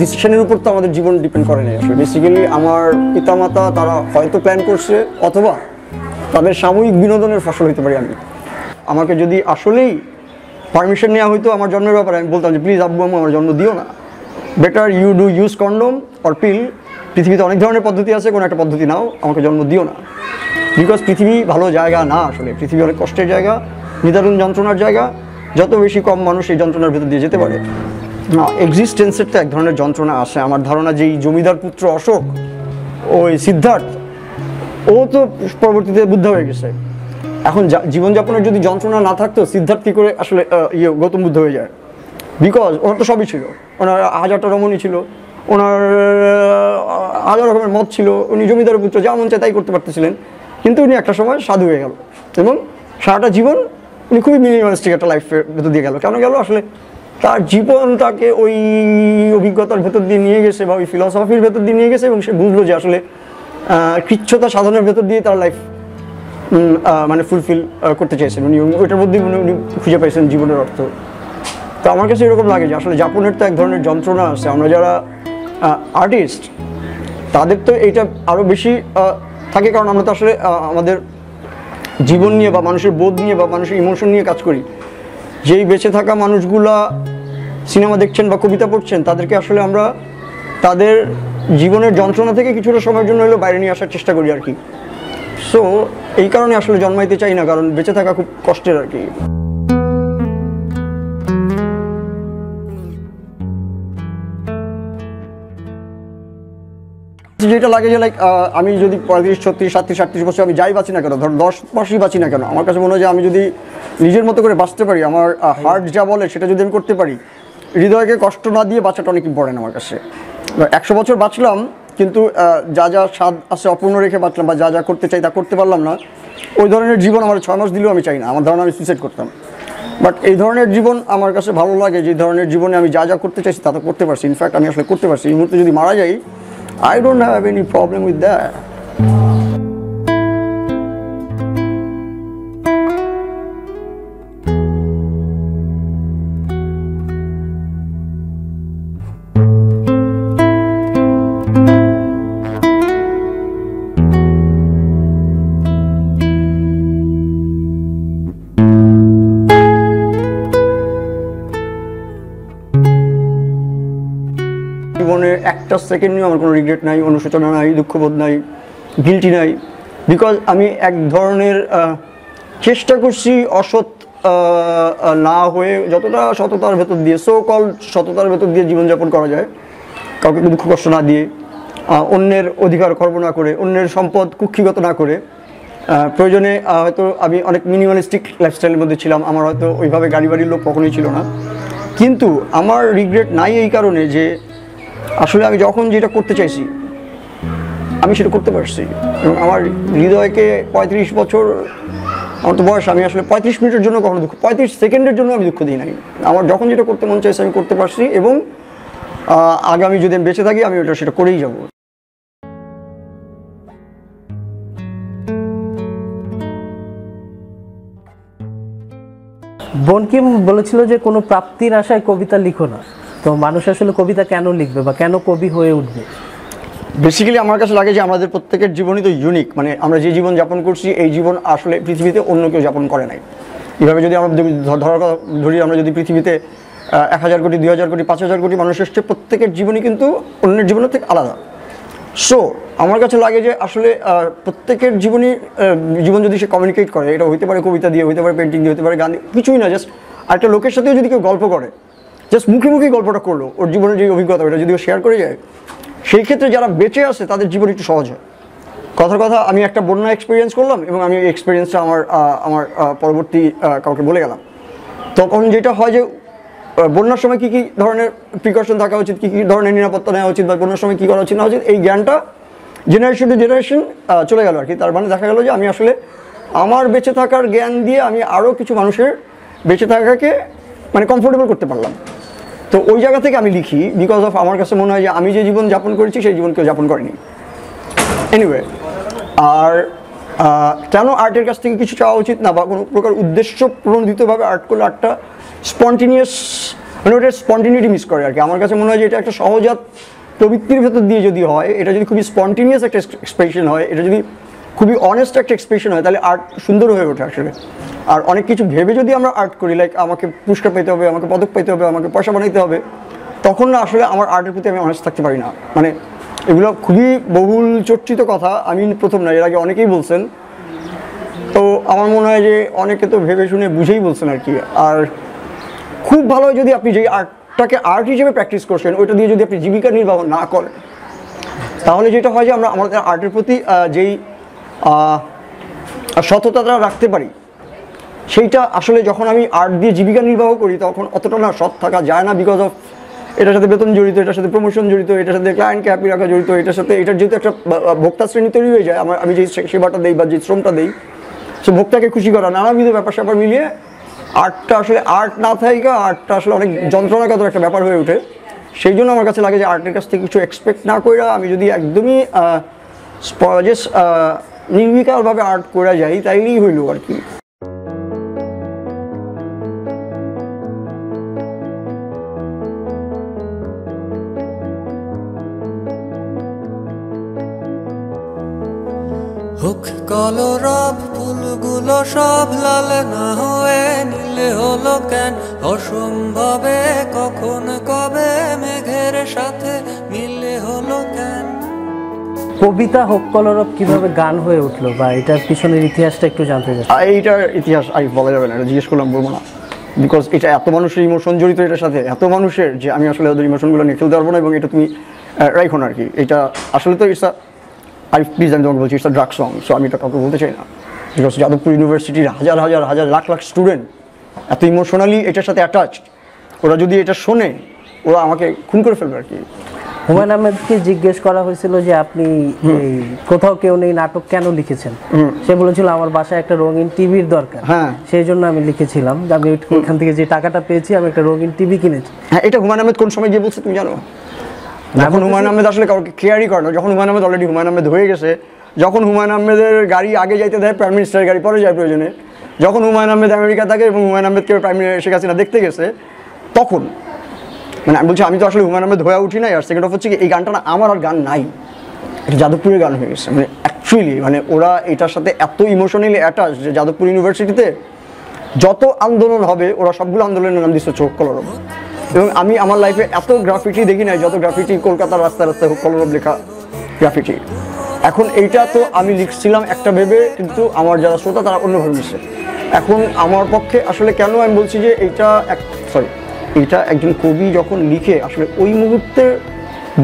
ডিসিশনের উপর তো আমাদের জীবন ডিপেন্ড করে না। আসলে বেসিক্যালি আমার পিতামাতা তারা হয়তো প্ল্যান করছে, অথবা তাদের সাময়িক বিনোদনের ফসল হতে পারি আমি। আমাকে যদি আসলেই পারমিশন নেওয়া হইতো আমার জন্মের ব্যাপারে, আমি বলতাম যে প্লিজ আব্বু, আম্মু, আমার জন্ম দিও না। Better you do use condom or pill পৃথিবীতে অনেক ধরনের পদ্ধতি আছে, কোনো একটা পদ্ধতি নাও, আমাকে জন্ম দিও না। বিকজ পৃথিবী ভালো জায়গা না আসলে। পৃথিবী অনেক কষ্টের জায়গা, নিদারুণ যন্ত্রণার জায়গা। যত বেশি কম মানুষ এই যন্ত্রণার ভেতর দিয়ে যেতে পারে না এক্সিস্টেন্সের তো এক ধরনের যন্ত্রণা আসে। আমার ধারণা যে এই জমিদার পুত্র অশোক, ওই সিদ্ধার্থ, ও তো পরবর্তীতে বুদ্ধ হয়ে গেছে। এখন জীবনযাপনের যদি যন্ত্রণা না থাকতো, সিদ্ধার্থ কি করে আসলে ইয়ে গৌতম বুদ্ধ হয়ে যায়? বিকজ ওনার তো সবই ছিল। ওনার হাজারটা রমণী ছিল। ওনার হাজার রকমের মত ছিল। উনি জমিদারের পুত্র, যা মন চায় তাই করতে পারতেছিলেন। কিন্তু উনি একটা সময় সাধু হয়ে গেল। এবং সারাটা জীবন উনি খুবই মিনিমালিস্টিক একটা লাইফের ভেতর দিয়ে গেল। কেন গেল? আসলে তার জীবন তাকে ওই অভিজ্ঞতার ভেতর দিয়ে নিয়ে গেছে বা ওই ফিলসফির ভেতর দিয়ে নিয়ে গেছে এবং সে বুঝলো যে আসলে কৃচ্ছতা সাধনের ভেতর দিয়ে তার লাইফ মানে ফুলফিল করতে চাইছেন উনি ওইটার মধ্যে উনি খুঁজে পাইছেন জীবনের অর্থ। তো আমার কাছে এরকম লাগে যে আসলে যাপনের তো এক ধরনের যন্ত্রণা আছে। আমরা যারা আর্টিস্ট তাদের তো এইটা আরও বেশি থাকে কারণ আমরা তো আসলে আমাদের জীবন নিয়ে বা মানুষের বোধ নিয়ে বা মানুষের ইমোশন নিয়ে কাজ করি। যেই বেঁচে থাকা মানুষগুলা সিনেমা দেখছেন বা কবিতা পড়ছেন, তাদেরকে আসলে আমরা তাদের জীবনের যন্ত্রণা থেকে কিছুটা সময়ের জন্য হলেও বাইরে নিয়ে আসার চেষ্টা করি আর কি। সো এই কারণে আসলে জন্মাইতে চাই না, কারণ বেঁচে থাকা খুব কষ্টের আর কি। যেটা লাগে যে লাইক আমি যদি পঁয়ত্রিশ, ছত্রিশ, সাতত্রিশ, আটত্রিশ বছর আমি যাই বাঁচি না কেন ধর দশ মাসই বাঁচি না কেন, আমার কাছে মনে হয় যে আমি যদি নিজের মতো করে বাঁচতে পারি, আমার হার্ট যা বলে সেটা যদি আমি করতে পারি, হৃদয়কে কষ্ট না দিয়ে বাঁচাটা অনেক ইম্পর্টেন্ট আমার কাছে। একশো বছর বাঁচলাম, কিন্তু যা যা স্বাদ আছে অপূর্ণ রেখে বাঁচলাম বা যা যা করতে চাই তা করতে পারলাম না, ওই ধরনের জীবন আমার ছয় মাস দিলেও আমি চাই না, আমার ধারণা আমি সুইসাইড করতাম। বাট এই ধরনের জীবন আমার কাছে ভালো লাগে, যে ধরনের জীবনে আমি যা যা করতে চাইছি তা তো করতে পারছি ইনফ্যাক্ট আমি আসলে করতে পারছি। এই মুহূর্তে যদি মারা যাই I don't have any problem with that. Second নিয়েও আমার কোনো রিগ্রেট নাই, অনুশোচনা নাই, দুঃখবোধ নাই গিলটি নাই বিকজ আমি এক ধরনের চেষ্টা করছি অসৎ না হয়ে যতটা সততার ভেতর দিয়ে সো কল সততার ভেতর দিয়ে জীবনযাপন করা যায়, কাউকে দুঃখ কষ্ট না দিয়ে অন্যের অধিকার খর্ব না করে, অন্যের সম্পদ কুক্ষিগত না করে প্রয়োজনে হয়তো আমি অনেক মিনিমালিস্টিক লাইফস্টাইলের মধ্যে ছিলাম, আমার হয়তো ওইভাবে গাড়ি বাড়ির লোক কখনোই ছিল না, কিন্তু আমার রিগ্রেট নাই এই কারণে যে আসলে আমি যখন যেটা করতে চাইছি, আমি সেটা করতে পারছি। এবং আমার হৃদয়কে পঁয়ত্রিশ বছর আমার তো বয়স, আমি আসলে পঁয়ত্রিশ মিনিটের জন্য কখনো দুঃখ, পঁয়ত্রিশ সেকেন্ডের জন্য আমি দুঃখ দিই নাই। আমার যখন যেটা করতে মন চাইছে, আমি করতে পারছি এবং আগামী যদি আমি বেঁচে থাকি, আমি ওটা সেটা করেই যাব। বনকিম বলেছিল যে, কোনো প্রাপ্তির আশায় কবিতা লিখো না। তো মানুষ আসলে কবিতা কেন লিখবে বা কেন কবি হয়ে উঠবে? বেসিক্যালি আমার কাছে লাগে যে আমাদের প্রত্যেকের জীবনই তো ইউনিক মানে আমরা যে জীবন যাপন করছি, এই জীবন আসলে পৃথিবীতে অন্য কেউ যাপন করে নাই। এভাবে যদি আমরা ধরার কথা ধরি, আমরা যদি পৃথিবীতে এক হাজার কোটি, দুই হাজার কোটি, পাঁচ হাজার কোটি মানুষ এসছে, প্রত্যেকের জীবনই কিন্তু অন্যের জীবনের থেকে আলাদা। সো আমার কাছে লাগে যে আসলে প্রত্যেকের জীবনই জীবন যদি সে কমিউনিকেট করে, এটা হইতে পারে কবিতা দিয়ে, হইতে পারে পেন্টিং দিয়ে হতে পারে গান কিছুই না জাস্ট আর একটা লোকের সাথেও যদি কেউ গল্প করে জাস্ট মুখে মুখেই গল্পটা করল, ওর জীবনের যে অভিজ্ঞতা ওটা যদি ও শেয়ার করে যায়, সেই ক্ষেত্রে যারা বেঁচে আছে, তাদের জীবন একটু সহজ হয়। কথার কথা, আমি একটা বন্যা এক্সপিরিয়েন্স করলাম এবং আমি এক্সপিরিয়েন্সটা আমার আমার পরবর্তী কাউকে বলে গেলাম। তখন যেটা হয় যে বন্যার সময় কী কী ধরনের প্রিকশন থাকা উচিত, কী কী ধরনের নিরাপত্তা নেওয়া উচিত বা বন্যার সময় কী করা উচিত না উচিত, এই জ্ঞানটা জেনারেশন টু জেনারেশন চলে গেল আর কি তার মানে দেখা গেল যে আমি আসলে আমার বেঁচে থাকার জ্ঞান দিয়ে আমি আরও কিছু মানুষের বেঁচে থাকাকে মানে কমফোর্টেবল করতে পারলাম। তো ওই জায়গা থেকে আমি লিখি বিকজ অফ আমার কাছে মনে হয় যে আমি যে জীবন যাপন করেছি সেই জীবন কেউ যাপন করেনি। এনিওয়ে আর কেন আর্টের কাছ থেকে কিছু চাওয়া উচিত না বা কোনো প্রকার উদ্দেশ্য প্রণোদিতভাবে আর্ট করলে আর্টটা স্পন্টিনিয়াস মানে ওটা স্পন্টিনিটি মিস করে আর কি। আমার কাছে মনে হয় যে এটা একটা সহজাত প্রবৃত্তির ভেতর দিয়ে যদি হয়, এটা যদি খুবই স্পন্টিনিয়াস একটা এক্সপ্রেশন হয়, এটা যদি খুবই অনেস্ট একটা এক্সপ্রেশন হয়, তাহলে আর্ট সুন্দর হয়ে ওঠে আসলে। আর অনেক কিছু ভেবে যদি আমরা আর্ট করি লাইক আমাকে পুরস্কার পেতে হবে, আমাকে পদক পেতে হবে, আমাকে পয়সা বানাইতে হবে, তখন না আসলে আমার আর্টের প্রতি আমি অনেস্ট থাকতে পারি না। মানে এগুলো খুবই বহুল চর্চিত কথা আমি প্রথম না, এর আগে অনেকেই বলছেন। তো আমার মনে হয় যে অনেকে তো ভেবে শুনে বুঝেই বলছেন আর কি। আর খুব ভালো যদি আপনি যেই আর্টটাকে আর্ট হিসেবে প্র্যাকটিস করছেন, ওইটা দিয়ে যদি আপনি জীবিকা নির্বাহ না করেন, তাহলে যেটা হয় যে আমরা আমাদের আর্টের প্রতি যেই সততাটা রাখতে পারি। সেইটা আসলে যখন আমি আর্ট দিয়ে জীবিকা নির্বাহ করি, তখন অতটা না সৎ থাকা যায় না বিকজ অফ এটার সাথে বেতন জড়িত, এটার সাথে প্রমোশন জড়িত, এটার সাথে ক্লায়েন্টকে হ্যাপি রাখা জড়িত, এটার সাথে, এটার যেহেতু একটা ভোক্তা শ্রেণি তৈরি হয়ে যায়, আমার, আমি যে সেবাটা দেই বা যে শ্রমটা দিই, সে ভোক্তাকে খুশি করা, নানাবিধ ব্যাপার স্যাপার মিলিয়ে আর্টটা আসলে আর্ট না থাকে আর্টটা আসলে অনেক যন্ত্রণাগত একটা ব্যাপার হয়ে ওঠে। সেই জন্য আমার কাছে লাগে যে আর্টের কাছ থেকে কিছু এক্সপেক্ট না করে আমি যদি একদমই নির্বিকারভাবে আর্ট করা যাই, তাইলেই হইল আর কি। হোক কলরব ফুলগুলো সব লাল না হয়ে নীলে হলো কেন? অসম্ভবে কখন কবে মেঘের সাথে মিলে হলো কেন? কবিতা হোক কলরব কীভাবে গান হয়ে উঠল বা এটার পিছনের ইতিহাসটা একটু জানতে চাই। আর এইটার ইতিহাস আমি বলা যাবে না এটা জিজ্ঞেস করলাম বলব না। বিকজ এটা এত মানুষের ইমোশন জড়িত এটার সাথে এত মানুষের যে আমি আসলে ওদের ইমোশনগুলো নিয়ে খেলতে পারব না এবং এটা তুমি রাখো না আর কি। এটা আসলে তো ইটস আই প্লিজ আমি তোমাকে বলছি ইটস ড্রাগ সং সো আমি এটা কাউকে বলতে চাই না। বিকজ যাদবপুর ইউনিভার্সিটির হাজার হাজার হাজার লাখ লাখ স্টুডেন্ট এত ইমোশনালি এটার সাথে অ্যাটাচড ওরা যদি এটা শোনে ওরা আমাকে খুন করে ফেলবে আর কি। হুমায়ুন আহমেদকে জিজ্ঞেস করা হয়েছিল যে আপনি এই কোথাও কেউ নেই নাটক কেন লিখেছেন? সে বলেছিল আমার বাসায় একটা রঙিন টিভির দরকার। হ্যাঁ। সেই জন্য আমি লিখেছিলাম যে আমি ওইখান থেকে যে টাকাটা পেয়েছি আমি একটা রঙিন টিভি কিনেছি। হ্যাঁ এটা হুমায়ুন আহমেদ কোন সময় গিয়ে বলছে তুমি জানো? যখন হুমায়ুন আহমেদ আসলে কাউকে কেয়ারই করে না যখন হুমায়ুন আহমেদ অলরেডি হুমায়ুন আহমেদ হয়ে গেছে যখন হুমায়ুন আহমেদের গাড়ি আগে যাইতে দেয় প্রাইম মিনিস্টারের গাড়ি পরে যায় প্রয়োজনে যখন হুমায়ুন আহমেদ আমেরিকা থাকে এবং হুমায়ুন আহমেদকে প্রাইম মিনিস্টার শেখ হাসিনা দেখতে গেছে তখন মানে আমি বলছি আমি তো আসলে হুমায়ুন আহমেদ হয়ে উঠি নাই আর সেকেন্ড অফ হচ্ছে কি এই গানটা না আমার আর গান নাই। এটা যাদবপুরের গান হয়ে গেছে মানে অ্যাকচুয়ালি মানে ওরা এটার সাথে এত ইমোশনালি অ্যাটাচ যে যাদবপুর ইউনিভার্সিটিতে যত আন্দোলন হবে ওরা সবগুলো আন্দোলনের নাম দিচ্ছে চোখ কলরব। এবং আমি আমার লাইফে এত গ্রাফিটি দেখি নাই, যত গ্রাফিটি কলকাতার রাস্তায় রাস্তায় কলরব লেখা গ্রাফিটি এখন এইটা তো আমি লিখছিলাম একটা ভেবে, কিন্তু আমার যারা শ্রোতা, তারা অন্যভাবে লিখছে। এখন আমার পক্ষে আসলে কেন আমি বলছি যে এইটা এক সরি এইটা একজন কবি যখন লিখে, আসলে ওই মুহূর্তে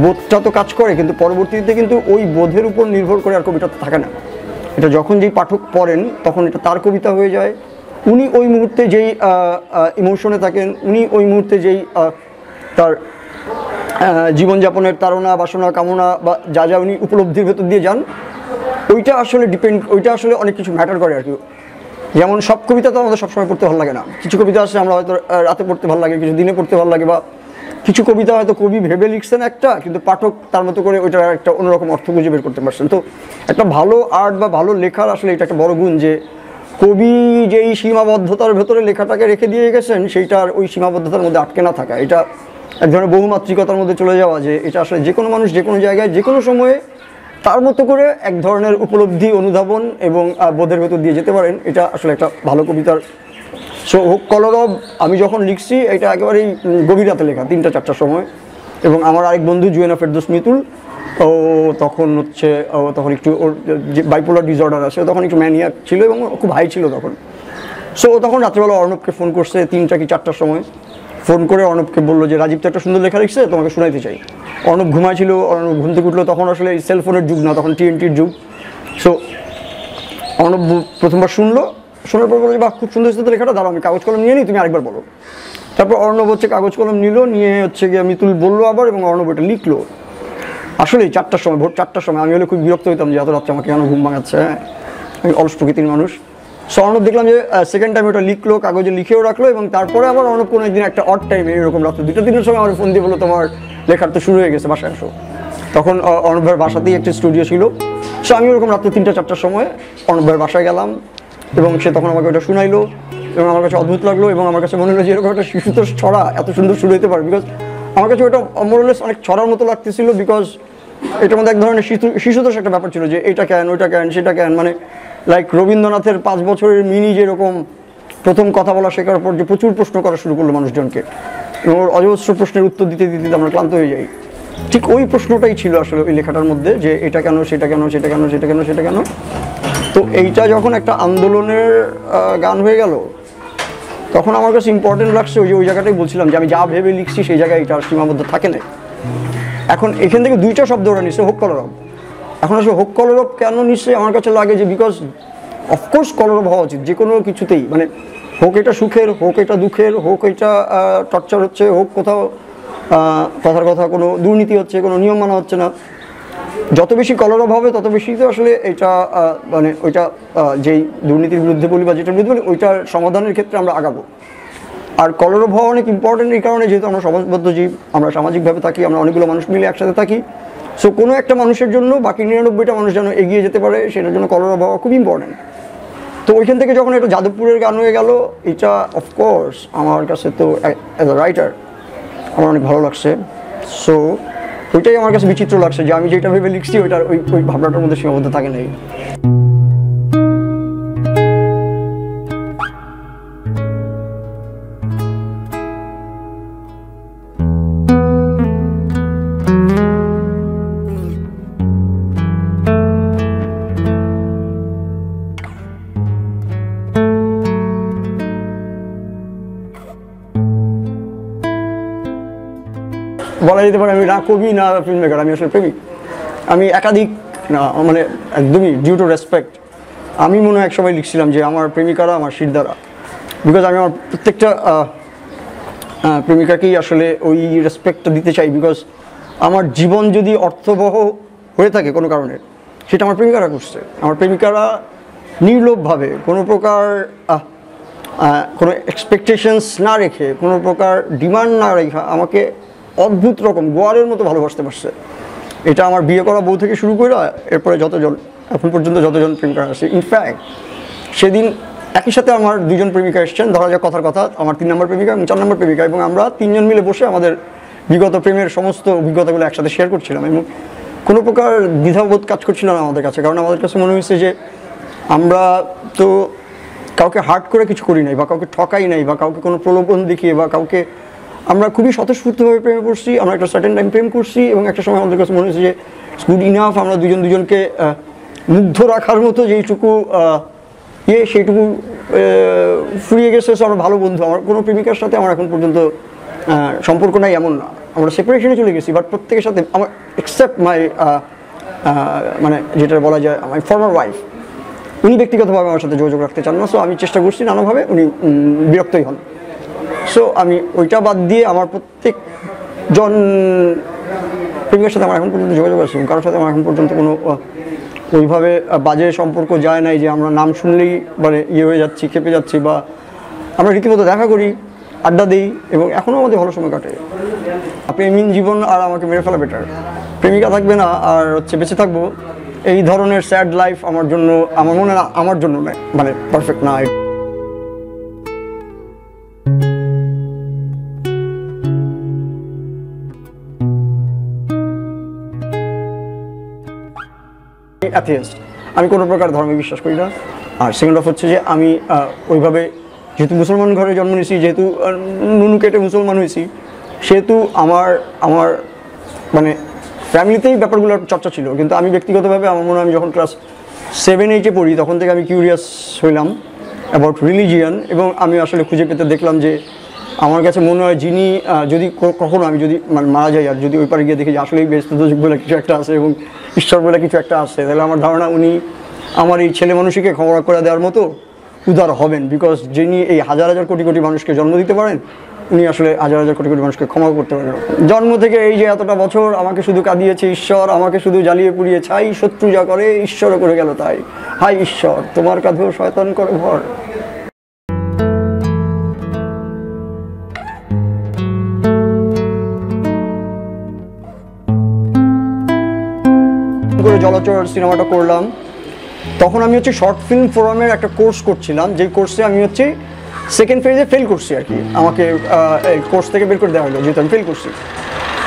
বোধটা তো কাজ করে, কিন্তু পরবর্তীতে কিন্তু ওই বোধের উপর নির্ভর করে আর কবিতা থাকে না। এটা যখন যেই পাঠক পড়েন, তখন এটা তার কবিতা হয়ে যায় উনি ওই মুহূর্তে যেই ইমোশনে থাকেন, উনি ওই মুহূর্তে যেই তার জীবনযাপনের তাড়না, বাসনা, কামনা বা যা যা উনি উপলব্ধির ভেতর দিয়ে যান, ওইটা আসলে ডিপেন্ড ওইটা আসলে অনেক কিছু ম্যাটার করে আর কি যেমন সব কবিতা তো আমাদের সবসময় পড়তে ভালো লাগে না। কিছু কবিতা আসলে আমরা হয়তো রাতে পড়তে ভালো লাগে, কিছু দিনে পড়তে ভালো লাগে বা কিছু কবিতা হয়তো কবি ভেবে লিখছেন একটা, কিন্তু পাঠক তার মতো করে ওইটার একটা অন্যরকম অর্থ খুঁজে বের করতে পারছেন। তো একটা ভালো আর্ট বা ভালো লেখার আসলে এটা একটা বড় গুণ যে কবি যেই সীমাবদ্ধতার ভেতরে লেখাটাকে রেখে দিয়ে গেছেন, সেইটার ওই সীমাবদ্ধতার মধ্যে আটকে না থাকা। এটা এক ধরনের বহুমাত্রিকতার মধ্যে চলে যাওয়া যে, এটা আসলে যে কোনো মানুষ যে কোনো জায়গায়, যে কোনো সময়ে তার মতো করে এক ধরনের উপলব্ধি, অনুধাবন এবং বোধের ভেতর দিয়ে যেতে পারেন। এটা আসলে একটা ভালো কবিতার সো, হোক কলরব আমি যখন লিখছি, এটা একেবারেই গভীর রাতে লেখা, তিনটা চারটার সময়। এবং আমার আরেক বন্ধু জুয়েনা ফেরদোস মিতুল ও তখন হচ্ছে, ও তখন একটু, ওর যে বাইপোলার ডিসঅর্ডার আছে তখন একটু ম্যানিয়াক ছিল এবং খুব হাই ছিল তখন। সো ও তখন রাত্রেবেলা অর্ণবকে ফোন করছে তিনটা কি চারটার সময়। ফোন করে অর্ণবকে বলল যে, রাজীব তো একটা সুন্দর লেখা লিখছে, তোমাকে শোনাইতে চাই। অর্ণব ঘুমাইছিল অর্ণব ঘুম থেকে উঠল, তখন আসলে সেলফোনের যুগ না, তখন টিএনটির যুগ। সো অর্ণব প্রথমবার শুনলো, শোনার পর বলল যে, বাহ, খুব সুন্দর সুন্দর লেখাটা, দাঁড়াও, আমি কাগজ কলম নিয়ে নিই, তুমি আরেকবার বলো। তারপর অর্ণব হচ্ছে কাগজ কলম নিল, নিয়ে হচ্ছে গিয়ে মিতুল বলল আবার এবং অর্ণব এটা লিখলো। আসলে চারটার সময় ভোর চারটার সময় আমি হলে খুব বিরক্ত হইতাম যে এত রাত্রে আমাকে কেন ঘুম ভাঙাচ্ছে হ্যাঁ? আমি অলস প্রকৃতির মানুষ। সো অর্ণব দেখলাম যে সেকেন্ড টাইম ওটা লিখলো কাগজে লিখেও রাখল এবং তারপরে আবার অর্ণব কোনো একদিন একটা অট টাইমে এরকম রাত্রে দুটো তিনটার সময় আমার ফোন দিয়ে বলল তোমার লেখার তো শুরু হয়ে গেছে বাসায় আসো। তখন আহ, অর্ণব ভাইয়ের বাসাতেই একটা স্টুডিও ছিল। সো আমি ওরকম রাত্রে তিনটা চারটার সময় অর্ণব ভাইয়ের বাসায় গেলাম এবং সে তখন আমাকে ওটা শুনাইলো এবং আমার কাছে অদ্ভুত লাগল এবং আমার কাছে মনে হলো যে এরকম একটা শিশুতোষ ছড়া এত সুন্দর শুরু হতে পারে বিকজ আমার কাছে ওটা মোরলেস অনেক ছড়ার মতো লাগতেছিল বিকজ এটার মধ্যে এক ধরনের শিশু শিশুতোষ একটা ব্যাপার ছিল যে এটা কেন, ওইটা কেন, সেটা কেন মানে লাইক রবীন্দ্রনাথের পাঁচ বছরের মিনি যেরকম প্রথম কথা বলা শেখার পর যে প্রচুর প্রশ্ন করা শুরু করল মানুষজনকে। এবং ওর অজস্র প্রশ্নের উত্তর দিতে দিতে আমরা ক্লান্ত হয়ে যাই। ঠিক ওই প্রশ্নটাই ছিল আসলে ওই লেখাটার মধ্যে যে এটা কেন, সেটা কেন সেটা কেন সেটা কেন সেটা কেন। তো এইটা যখন একটা আন্দোলনের গান হয়ে গেল তখন আমার কাছে ইম্পর্টেন্ট লাগছে ওই যে ওই জায়গাটাই বলছিলাম যে আমি যা ভেবে লিখছি সেই জায়গায় এটা আর সীমাবদ্ধ থাকে না এখন এখান থেকে দুইটা শব্দ ওরা নিচ্ছে হোক কলরব। এখন আসলে হোক কলরব কেন নিচ্ছে আমার কাছে লাগে যে বিকজ অফকোর্স কলরব হওয়া উচিত যে কোনো কিছুতেই। মানে হোক এটা সুখের, হোক এটা দুঃখের, হোক এটা টর্চার হচ্ছে, হোক কোথাও কথার কথা, কোনো দুর্নীতি হচ্ছে, কোনো নিয়ম মানা হচ্ছে না। যত বেশি কলরব হবে, তত বেশি তো আসলে এটা মানে ওইটা যেই দুর্নীতির বিরুদ্ধে বলি বা যেটা বিরুদ্ধে বলি, ওইটার সমাধানের ক্ষেত্রে আমরা আগাবো। আর কলরব হওয়া অনেক ইম্পর্টেন্ট এই কারণে, যেহেতু আমরা সমাজবদ্ধ জীব, আমরা সামাজিকভাবে থাকি, আমরা অনেকগুলো মানুষ মিলে একসাথে থাকি। সো কোনো একটা মানুষের জন্য, বাকি নিরানব্বইটা মানুষ যেন এগিয়ে যেতে পারে, সেটার জন্য কলরব হওয়া খুব ইম্পর্টেন্ট তো ওইখান থেকে যখন এটা যাদবপুরের গান হয়ে গেল, এটা অফকোর্স আমার কাছে তো অ্যাজ আ রাইটার আমার অনেক ভালো লাগছে। সো ওইটাই আমার কাছে বিচিত্র লাগছে যে আমি যেটা ভেবে লিখছি ওইটার ওই ওই ভাবনাটার মধ্যে সীমাবদ্ধ থাকে নাই। যেতে পারে, আমি না কবি না ফিল্ম মেকার আমি আসলে প্রেমিক। আমি একাধিক, না মানে একদমই ডিউ টু রেসপেক্ট আমি মনে হয় একসময় লিখছিলাম যে আমার প্রেমিকারা আমার শিরদারা বিকজ আমি আমার প্রত্যেকটা প্রেমিকাকেই আসলে ওই রেসপেক্টটা দিতে চাই বিকজ আমার জীবন যদি অর্থবহ হয়ে থাকে কোনো কারণে, সেটা আমার প্রেমিকারা করছে। আমার প্রেমিকারা নির্লোভভাবে কোনো প্রকার কোনো এক্সপেকটেশনস না রেখে, কোনো প্রকার ডিমান্ড না রেখে আমাকে অদ্ভুত রকম, গোয়ারের মতো ভালোবাসতে পারছে। এটা আমার বিয়ে করা বউ থেকে শুরু করে এরপরে যতজন, এখন পর্যন্ত যতজন প্রেমিকা আছে। ইনফ্যাক্ট সেদিন একই সাথে আমার দুজন প্রেমিকা এসেছেন, ধরা যাক কথার কথা, আমার তিন নম্বর প্রেমিকা এবং চার নম্বর প্রেমিকা, এবং আমরা তিনজন মিলে বসে আমাদের বিগত প্রেমের সমস্ত অভিজ্ঞতাগুলো একসাথে শেয়ার করছিলাম, এবং কোনো প্রকার দ্বিধাবোধ কাজ করছিল না আমাদের কাছে, কারণ আমাদের কাছে মনে হয়েছে যে আমরা তো কাউকে হার্ট করে কিছু করি নাই, বা কাউকে ঠকাই নাই, বা কাউকে কোনো প্রলোভন দেখিয়ে, বা কাউকে আমরা খুবই স্বতঃস্ফূর্তভাবে প্রেমে পড়ছি, আমরা একটা সার্টেন টাইম প্রেম করছি এবং একটা সময় আমাদের কাছে মনে হয়েছে যে গুড ইনাফ আমরা দুজন দুজনকে মুগ্ধ রাখার মতো যেইটুকু ইয়ে সেইটুকু ফুরিয়ে গেছে। আমরা ভালো বন্ধু, আমার কোনো প্রেমিকার সাথে আমার এখন পর্যন্ত সম্পর্ক নাই এমন না। আমরা সেপারেশনে চলে গেছি বাট প্রত্যেকের সাথে আমার এক্সেপ্ট মাই মানে যেটা বলা যায় মাই ফর্মার ওয়াইফ উনি ব্যক্তিগতভাবে আমার সাথে যোগাযোগ রাখতে চান না। সো আমি চেষ্টা করছি নানাভাবে উনি বিরক্তই হন। সো আমি ওইটা বাদ দিয়ে আমার প্রত্যেক জন প্রেমিকের সাথে আমার এখন পর্যন্ত যোগাযোগ আছে কারোর সাথে আমার এখন পর্যন্ত কোনো ওইভাবে বাজে সম্পর্ক যায় নাই যে আমরা নাম শুনলেই মানে ইয়ে হয়ে যাচ্ছি, খেপে যাচ্ছি বা আমরা রীতিমতো দেখা করি, আড্ডা দিই এবং এখনও আমাদের ভালো সময় কাটে। প্রেমীন জীবন আর আমাকে মেরে ফেলা বেটার প্রেমিকা থাকবে না আর হচ্ছে বেঁচে থাকব। এই ধরনের স্যাড লাইফ আমার জন্য, আমার মনে হয় আমার জন্য নয়। মানে পারফেক্ট না অ্যাথিয়েস্ট আমি কোনো প্রকার ধর্মে বিশ্বাস করি না। আর সেকেন্ড অফ হচ্ছে যে আমি ওইভাবে যেহেতু মুসলমান ঘরে জন্ম নিয়েছি, যেহেতু নুনু কেটে মুসলমান হয়েছি, সেহেতু আমার আমার মানে ফ্যামিলিতেই ব্যাপারগুলোর চর্চা ছিল। কিন্তু আমি ব্যক্তিগতভাবে আমার মনে হয় আমি যখন ক্লাস সেভেন এইটে পড়ি, তখন থেকে আমি কিউরিয়াস হইলাম অ্যাবাউট রিলিজিয়ান এবং আমি আসলে খুঁজে পেতে দেখলাম যে আমার কাছে মনে হয় যিনি যদি কখনো আমি যদি মানে মারা যাই আর যদি ওই পারে গিয়ে দেখি যে আসলেই ব্যস্ত বলে কিছু একটা আছে এবং ঈশ্বর বলে কিছু একটা আছে, তাহলে আমার ধারণা উনি আমার এই ছেলে মানুষকে ক্ষমা করে দেওয়ার মতো উদার হবেন বিকজ যিনি এই হাজার হাজার কোটি কোটি মানুষকে জন্ম দিতে পারেন, উনি আসলে হাজার হাজার কোটি কোটি মানুষকে ক্ষমা করতে পারেন। জন্ম থেকে এই যে এতটা বছর আমাকে শুধু কাঁদিয়েছে ঈশ্বর, আমাকে শুধু জ্বালিয়ে পুড়িয়ে ছাই, শত্রু যা করে ঈশ্বরও করে গেল তাই। হাই ঈশ্বর, তোমার কাঁধেও শয়তান করে ভর। করে জলচর সিনেমাটা করলাম। তখন আমি হচ্ছে শর্ট ফিল্ম ফোরামের একটা কোর্স করছিলাম। যে কোর্সে আমি হচ্ছে সেকেন্ড ফেজে ফেল করছি আর কি। আমাকে কোর্স থেকে বের করে দেওয়া হলো, যেহেতু আমি ফেল করছি।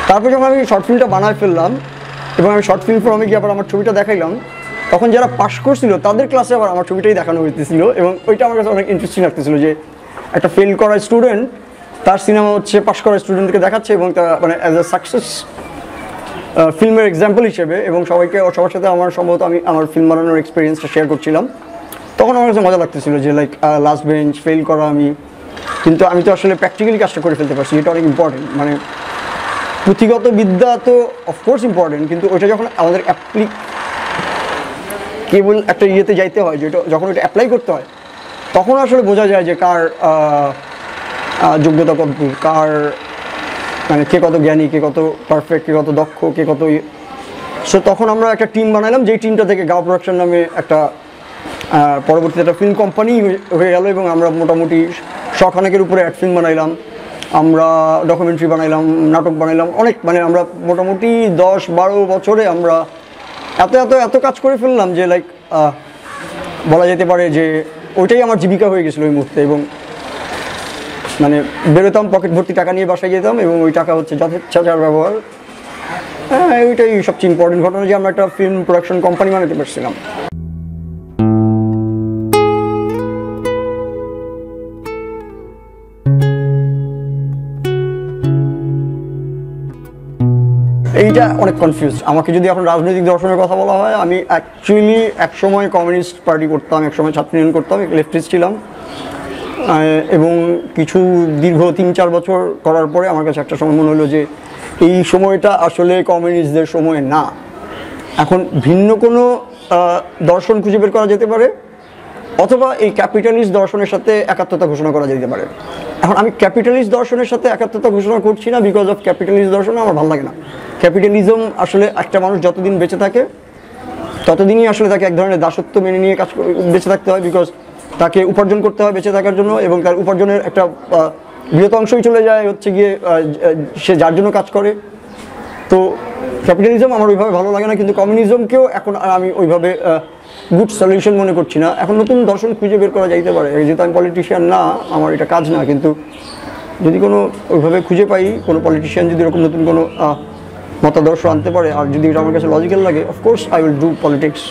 তারপর যখন আমি শর্ট ফিল্মটা বানায় ফেললাম এবং আমি শর্ট ফিল্ম ফোরামে গিয়ে আবার আমার ছবিটা দেখাইলাম, তখন যারা পাশ করছিল, তাদের ক্লাসে আবার আমার ছবিটাই দেখানো হইতেছিল এবং ওইটা আমার কাছে অনেক ইন্টারেস্টিং লাগতেছিল যে একটা ফেল করা স্টুডেন্ট তার সিনেমা হচ্ছে পাশ করা স্টুডেন্টকে দেখাচ্ছে এবং তা মানে অ্যাজ এ সাকসেস ফিল্মের এক্সাম্পল হিসেবে এবং সবাইকে, সবার সাথে আমার সম্ভবত আমি আমার ফিল্ম বানানোর এক্সপিরিয়েন্সটা শেয়ার করছিলাম। তখন আমার কাছে মজা লাগতেছিল যে লাইক লাস্ট বেঞ্চ ফেল করা আমি। কিন্তু আমি তো আসলে প্র্যাকটিক্যালি কাজটা করে ফেলতে পারছি, এটা অনেক ইম্পর্টেন্ট মানে পুঁথিগত বিদ্যা তো অফকোর্স ইম্পর্টেন্ট কিন্তু ওইটা যখন আমাদের অ্যাপ্লি কেবল একটা ইয়েতে যাইতে হয় যেটা যখন ওটা অ্যাপ্লাই করতে হয়, তখন আসলে বোঝা যায় যে কার যোগ্যতা কত কার মানে কে কত জ্ঞানী, কে কত পারফেক্ট কে কত দক্ষ, কে কত সো তখন আমরা একটা টিম বানালাম, যেই টিমটা থেকে গাও প্রোডাকশন নামে একটা পরবর্তীতে একটা ফিল্ম কোম্পানি হয়ে গেল এবং আমরা মোটামুটি শখানেকের উপরে অ্যাড ফিল্ম বানাইলাম। আমরা ডকুমেন্টারি বানাইলাম, নাটক বানাইলাম, অনেক মানে আমরা মোটামুটি দশ বারো বছরে আমরা এত এত এত কাজ করে ফেললাম যে লাইক বলা যেতে পারে যে, ওইটাই আমার জীবিকা হয়ে গেছিল ওই মুহূর্তে এবং মানে বেরোতাম পকেট ভর্তি টাকা নিয়ে বাসায় যেতাম এবং ওই টাকা হচ্ছে যথেচ্ছাচার ব্যবহার। হ্যাঁ ওইটাই সবচেয়ে ইম্পর্টেন্ট ঘটনা যে আমরা একটা ফিল্ম প্রোডাকশন কোম্পানি বানাতে পারছিলাম। এইটা অনেক কনফিউজ আমাকে যদি এখন রাজনৈতিক দর্শনের কথা বলা হয়, আমি অ্যাকচুয়ালি একসময় কমিউনিস্ট পার্টি করতাম, একসময় ছাত্র ইউনিয়ন করতাম লেফটিস্ট ছিলাম। এবং কিছু দীর্ঘ তিন, চার বছর করার পরে আমার কাছে একটা সময় মনে হলো যে এই সময়টা আসলে কমিউনিস্টদের সময় না। এখন ভিন্ন কোনো দর্শন খুঁজে বের করা যেতে পারে অথবা এই ক্যাপিটালিস্ট দর্শনের সাথে একাত্মতা ঘোষণা করা যেতে পারে। এখন আমি ক্যাপিটালিস্ট দর্শনের সাথে একাত্মতা ঘোষণা করছি না বিকজ অফ ক্যাপিটালিস্ট দর্শন আমার ভালো লাগে না। ক্যাপিটালিজম আসলে একটা মানুষ যতদিন বেঁচে থাকে, ততদিনই আসলে তাকে এক ধরনের দাসত্ব মেনে নিয়ে কাজ বেঁচে থাকতে হয় বিকজ তাকে উপার্জন করতে হয় বেঁচে থাকার জন্য এবং তার উপার্জনের একটা বৃহৎ অংশই চলে যায় হচ্ছে গিয়ে সে যার জন্য কাজ করে। তো ক্যাপিটালিজম আমার ওইভাবে ভালো লাগে না, কিন্তু কমিউনিজমকেও এখন আর আমি ওইভাবে গুড সলিউশন মনে করছি না। এখন নতুন দর্শন খুঁজে বের করা যাইতে পারে। যেহেতু আমি পলিটিশিয়ান না, আমার এটা কাজ না, কিন্তু যদি কোনো ওইভাবে খুঁজে পাই, কোনো পলিটিশিয়ান যদি এরকম নতুন কোনো মতাদর্শ আনতে পারে, আর যদি এটা আমার কাছে লজিক্যাল লাগে of course I will do politics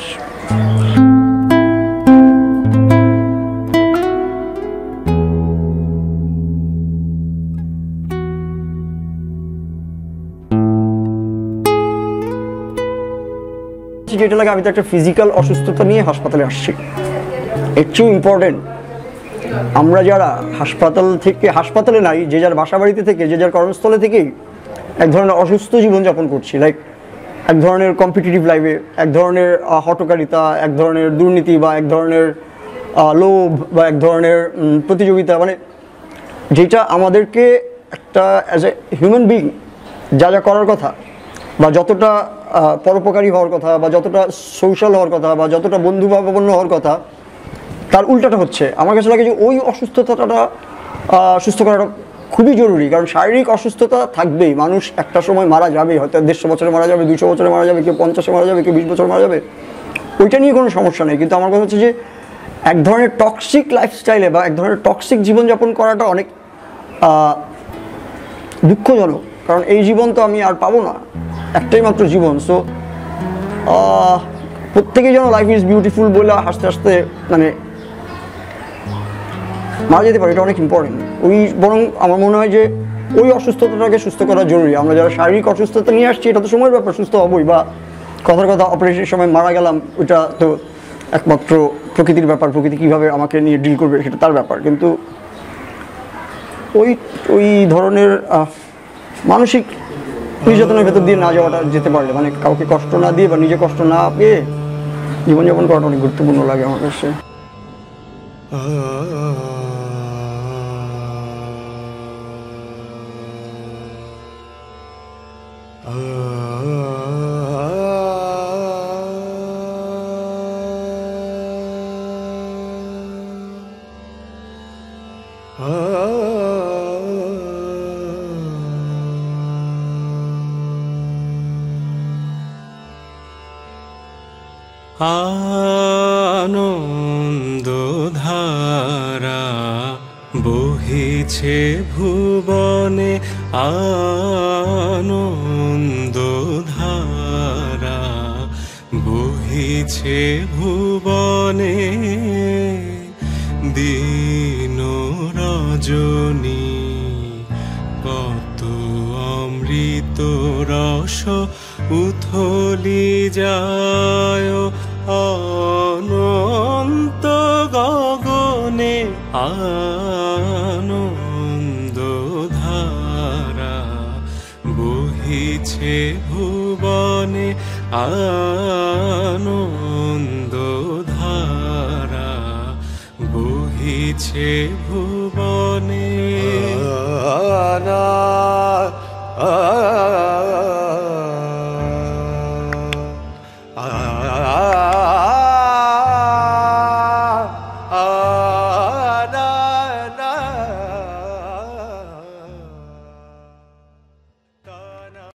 যেটা লাগে আমি তো একটা ফিজিক্যাল অসুস্থতা নিয়ে হাসপাতালে আসছি। এর চেয়েও ইম্পর্টেন্ট আমরা যারা হাসপাতাল থেকে হাসপাতালে নাই, যে যার বাসা বাড়িতে থেকে, যে যার কর্মস্থলে থেকেই এক ধরনের অসুস্থ জীবনযাপন করছি। লাইক এক ধরনের কম্পিটিটিভ লাইফে এক ধরনের হটকারিতা, এক ধরনের দুর্নীতি বা এক ধরনের লোভ বা এক ধরনের প্রতিযোগিতা। মানে যেটা আমাদেরকে একটা অ্যাজ এ হিউম্যান বিং যা যা করার কথা বা যতটা পরোপকারী হওয়ার কথা বা যতটা সোশ্যাল হওয়ার কথা বা যতটা বন্ধুভাবাপন্ন হওয়ার কথা, তার উল্টাটা হচ্ছে। আমার কাছে লাগে যে ওই অসুস্থতাটা সুস্থ করাটা খুবই জরুরি। কারণ শারীরিক অসুস্থতা থাকবেই। মানুষ একটা সময় মারা যাবে হয়তো দেড়শো বছরে মারা যাবে, দুশো বছরে মারা যাবে, কেউ পঞ্চাশে মারা যাবে, কেউ বিশ বছর মারা যাবে। ওইটা নিয়ে কোনো সমস্যা নেই। কিন্তু আমার কথা হচ্ছে যে এক ধরনের টক্সিক লাইফস্টাইলে বা এক ধরনের টক্সিক জীবনযাপন করাটা অনেক দুঃখজনক। কারণ এই জীবন তো আমি আর পাবো না। একটাই মাত্র জীবন সো প্রত্যেকেই যেন লাইফ ইজ বিউটিফুল বলে হাসতে হাসতে মানে মারা যেতে পারে, এটা অনেক ইম্পর্টেন্ট ওই বরং আমার মনে হয় যে, ওই অসুস্থতাটাকে সুস্থ করা জরুরি। আমরা যারা শারীরিক অসুস্থতা নিয়ে আসছি, এটা তো সময়ের ব্যাপার, সুস্থ হবই, বা কথার কথা অপারেশনের সময় মারা গেলাম, ওইটা তো একমাত্র প্রকৃতির ব্যাপার, প্রকৃতি কীভাবে আমাকে নিয়ে ডিল করবে, সেটা তার ব্যাপার। কিন্তু ওই ওই ধরনের মানসিক নির্যাতনের ভেতর দিয়ে না যাওয়াটা যেতে পারলে মানে কাউকে কষ্ট না দিয়ে বা নিজে কষ্ট না পেয়ে জীবনযাপন করাটা অনেক গুরুত্বপূর্ণ লাগে আমার কাছে আনন্দ বহিছে ভুবনে আনন্দ ধারা বহিছে ভুবনে দিন রজনী। কত অমৃত রস উথলি যায়, অনন্ত গগনে আনন্দ বহিছে ভুবনে আনন্দ ধারা বহিছে ভুবনে